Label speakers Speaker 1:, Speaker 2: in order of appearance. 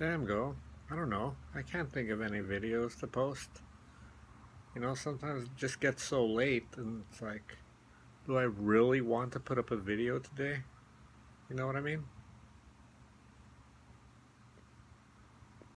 Speaker 1: Damn, go. I don't know. I can't think of any videos to post. You know, sometimes it just gets so late and it's like, do I really want to put up a video today? You know what I mean?